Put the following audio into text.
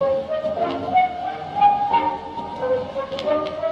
Thank you.